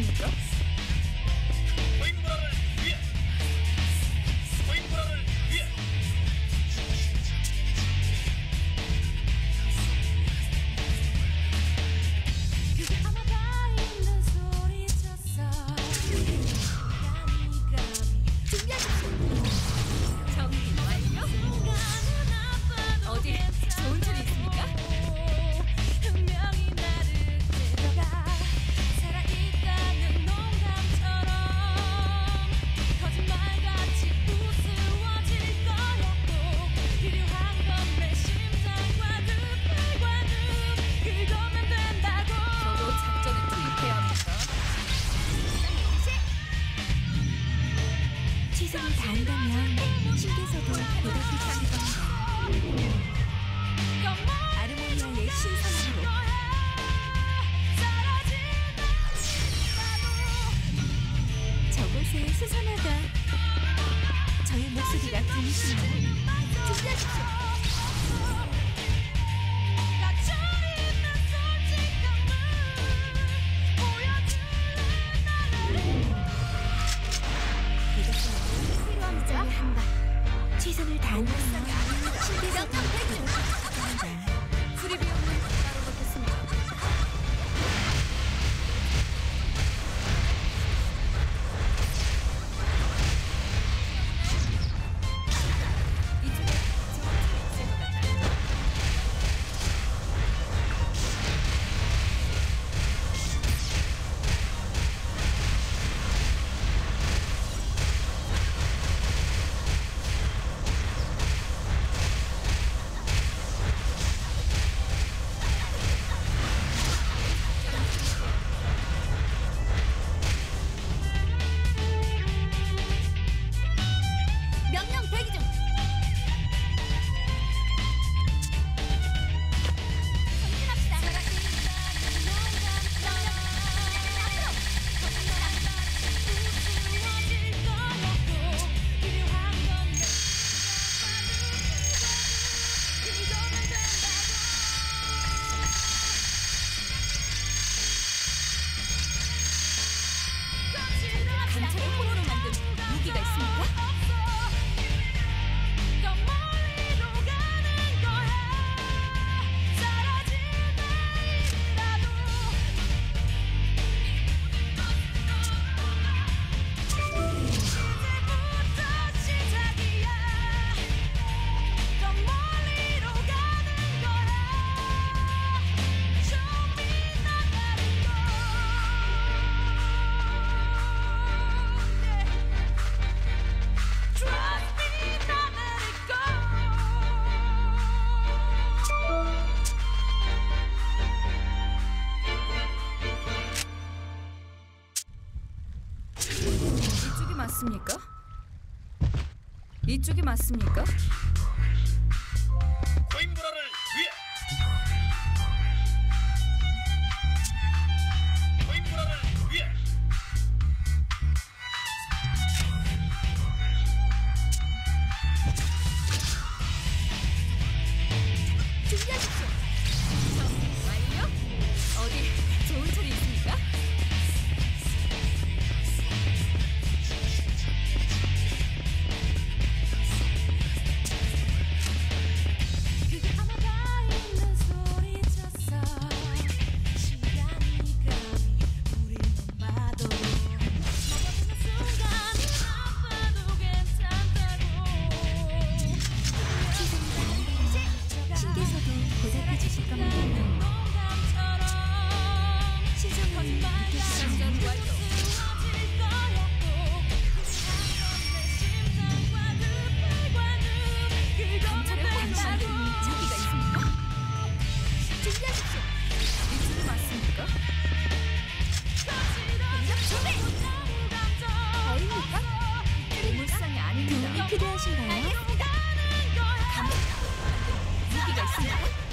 있습니까? 최선을 다한다면 신께서도 보답해 주실 겁니다. 아르모니아의 신성으로 저곳에 수선하다 저의 목소리가 들리시나요? 준비하십시오. 최선을 다하는 신대성 컴팩트 맞습니까? 이쪽이 맞습니까? 음, 기대하신가요? 감사합니다. 무기가 있습니다.